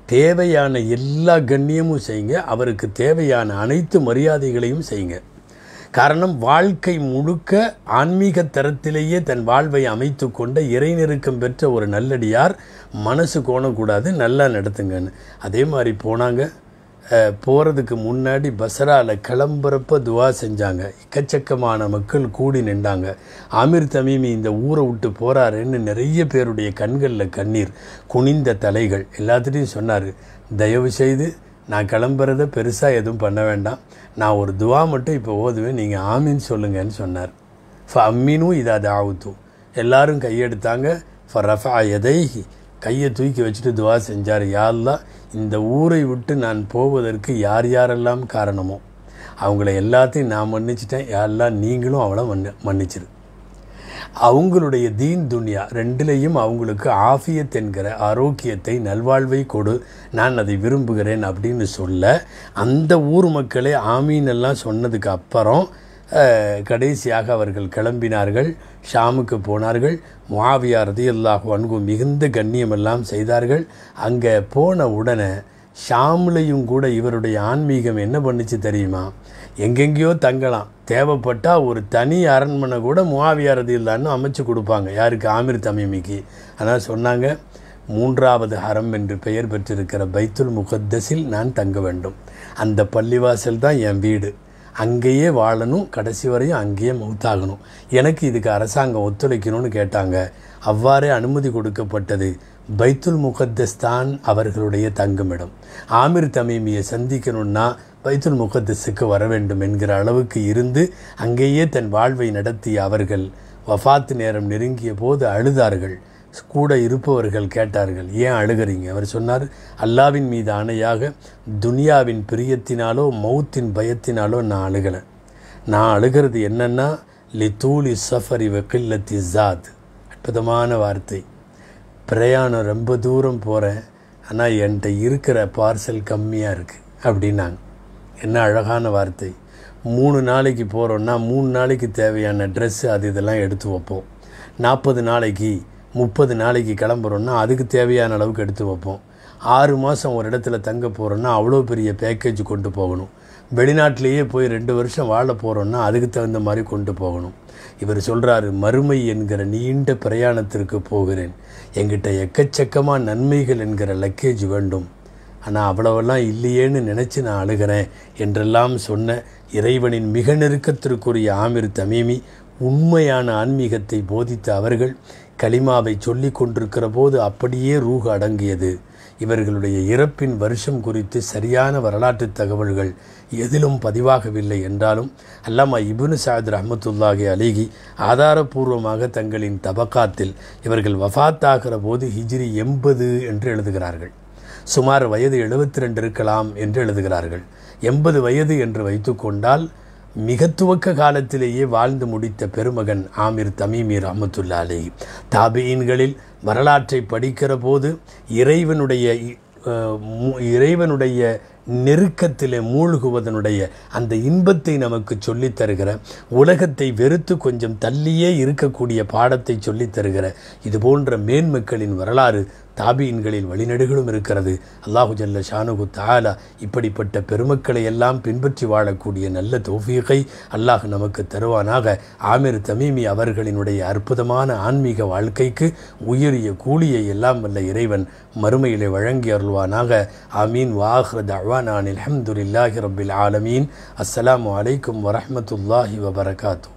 தேவையான எல்லா கண்ணியமும் செய்யுங்க. அவருக்கு தேவையான அனைத்து மரியாதைகளையும் செய்யுங்க. காரணம் வாழ்க்கை முழுக்க ஆன்மீக தரத்திலேயே தன் வாழ்வை அமைத்து கொண்ட இறைநெருக்கம் பெற்ற ஒரு நல்லடியார் மனசு கோணக்கூடாது நல்லா நடத்துங்கன்னு. அதே மாதிரி போனாங்க. போகிறதுக்கு முன்னாடி பசராவில் கிளம்புறப்ப துவா செஞ்சாங்க. எக்கச்சக்கமான மக்கள் கூடி நின்றாங்க. ஆமீர் தமீமி இந்த ஊரை விட்டு போகிறாருன்னு நிறைய பேருடைய கண்களில் கண்ணீர் குனிந்த தலைகள் எல்லாத்துட்டையும் சொன்னார். தயவு செய்து நான் கிளம்புறத பெருசாக எதுவும் பண்ண வேண்டாம். நான் ஒரு துவா மட்டும் இப்போ ஓதுவேன். நீங்கள் ஆமின்னு சொல்லுங்கன்னு சொன்னார். ஃப அம்மினும் இதை அது ஆவுத்து எல்லாரும் கையெடுத்தாங்க. ஃப ரஃபா எதை கையை தூக்கி வச்சுட்டு துவா செஞ்சார். யாரெல்லாம் இந்த ஊரை விட்டு நான் போவதற்கு யார் யாரெல்லாம் காரணமோ அவங்கள எல்லாத்தையும் நான் மன்னிச்சிட்டேன். யாரெல்லாம் நீங்களும் அவளை மன்னி மன்னிச்சிரு. அவங்களுடைய தீன் துன்யா ரெண்டுலேயும் அவங்களுக்கு ஆஃபியத் என்கிற ஆரோக்கியத்தை நல்வாழ்வை கொடு நான் அதை விரும்புகிறேன் அப்படின்னு சொல்ல அந்த ஊர் மக்களே ஆமீன் எல்லாம் சொன்னதுக்கு அப்புறம் கடைசியாக அவர்கள் கிளம்பினார்கள் ஷாமுக்கு போனார்கள் முஆவியா ரதியல்லாஹு அன்கு மிகுந்த கண்ணியமெல்லாம் செய்தார்கள். அங்கே போன உடனே ஷாம்லையும் கூட இவருடைய ஆன்மீகம் என்ன பண்ணுச்சு தெரியுமா? எங்கெங்கேயோ தங்கலாம். தேவைப்பட்டால் ஒரு தனி அரண்மனை கூட முஆவியா இல்லைன்னு அமைச்சு கொடுப்பாங்க. யாருக்கு? ஆமிர் தமிமிக்கு. ஆனால் சொன்னாங்க மூன்றாவது ஹரம் என்று பெயர் பெற்றிருக்கிற பைத்துல் முகத்தஸில் நான் தங்க வேண்டும். அந்த பள்ளிவாசல் தான் என் வீடு. அங்கேயே வாழணும். கடைசி வரையும் அங்கேயே மௌத்தாகணும். எனக்கு இதுக்கு அரசாங்கம் ஒத்துழைக்கணும்னு கேட்டாங்க. அவ்வாறே அனுமதி கொடுக்கப்பட்டது பைத்துல் முகத்தஸ் தான் அவர்களுடைய தங்குமிடம். ஆமிர் தமீமியை சந்திக்கணும்னா பைத்துல் முகத்தஸுக்கு வர வேண்டும் என்கிற அளவுக்கு இருந்து அங்கேயே தன் வாழ்வை நடத்திய அவர்கள் வஃபாத்து நேரம் நெருங்கிய போது அழுதார்கள். கூட இருப்பவர்கள் கேட்டார்கள் ஏன் அழுகிறீங்க? அவர் சொன்னார் அல்லாவின் மீது ஆணையாக துனியாவின் பிரியத்தினாலோ மௌத்தின் பயத்தினாலோ நான் அழுகலை. நான் அழுகிறது என்னென்னா லித்தூலி சஃபரி வக்கில்லத்தி ஜாத் அற்புதமான வார்த்தை. பிரயாணம் ரொம்ப தூரம் போகிறேன் ஆனால் என்கிட்ட இருக்கிற பார்சல் கம்மியாக இருக்குது அப்படின்னாங்க. என்ன அழகான வார்த்தை. மூணு நாளைக்கு போகிறோன்னா மூணு நாளைக்கு தேவையான ட்ரெஸ்ஸு அது இதெல்லாம் எடுத்து வைப்போம். நாற்பது நாளைக்கு முப்பது நாளைக்கு கிளம்புறோன்னா அதுக்கு தேவையான அளவுக்கு எடுத்து வைப்போம். ஆறு மாதம் ஒரு இடத்துல தங்க போகிறோன்னா அவ்வளோ பெரிய பேக்கேஜ் கொண்டு போகணும். வெளிநாட்டிலேயே போய் ரெண்டு வருஷம் வாழ போகிறோன்னா அதுக்கு தகுந்த மாதிரி கொண்டு போகணும். இவர் சொல்கிறாரு மறுமை என்கிற நீண்ட பிரயாணத்திற்கு போகிறேன். எங்கிட்ட எக்கச்சக்கமாக நன்மைகள் என்கிற லக்கேஜ் வேண்டும். ஆனால் அவ்வளவெல்லாம் இல்லையேன்னு நினச்சி நான் அழுகிறேன் என்றெல்லாம் சொன்ன இறைவனின் மிக நெருக்கத்திற்குரிய ஆமிர் தமீமி உண்மையான ஆன்மீகத்தை போதித்த அவர்கள் கலிமாவை சொல்லி கொண்டிருக்கிற போது அப்படியே ரூஹு அடங்கியது. இவர்களுடைய இறப்பின் வருஷம் குறித்து சரியான வரலாற்று தகவல்கள் எதிலும் பதிவாகவில்லை என்றாலும் அல்லாமா இபுனு சாயத் ரஹமத்துல்லாஹி அலிகி ஆதாரபூர்வமாக தங்களின் தபக்காத்தில் இவர்கள் வஃத்தாகிற போது ஹிஜ்ரி எண்பது என்று எழுதுகிறார்கள். சுமார் வயது எழுபத்தி ரெண்டு இருக்கலாம் என்று எழுதுகிறார்கள். எண்பது வயது என்று வைத்துக்கொண்டால் மிக துவக்க காலத்திலேயே வாழ்ந்து முடித்த பெருமகன் ஆமீர் தமீமீர் அஹமத்துல்லா அலி தாபீன்களில் வரலாற்றை படிக்கிற போது இறைவனுடைய இறைவனுடைய நெருக்கத்திலே மூழ்குவதனுடைய அந்த இன்பத்தை நமக்கு சொல்லித் தருகிற உலகத்தை வெறுத்து கொஞ்சம் தள்ளியே இருக்கக்கூடிய பாடத்தை சொல்லித் தருகிற இது போன்ற மேன்மக்களின் வரலாறு தாபீன்களில் வழிநடுகளும் இருக்கிறது. அல்லாஹு ஜல்ல ஷானுகு தாலா இப்படிப்பட்ட பெருமக்களை எல்லாம் பின்பற்றி வாழக்கூடிய நல்ல தோஃபீகை அல்லாஹ் நமக்கு தருவானாக. ஆமிர் தமீமி அவர்களினுடைய அற்புதமான ஆன்மீக வாழ்க்கைக்கு உயரிய கூலியை எல்லாம் வல்ல இறைவன் மறுமையிலே வழங்கி அருள்வானாக. ஆமீன். வாஹ்ர தவானான் அல்ஹம்துலில்லாஹி ரபில் ஆலமீன். அஸ்ஸலாமு அலைக்கும் வரமத்துல்லாஹி வபரகாத்து